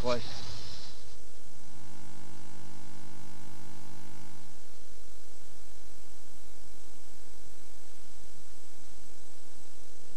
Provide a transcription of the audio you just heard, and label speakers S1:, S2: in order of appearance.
S1: close.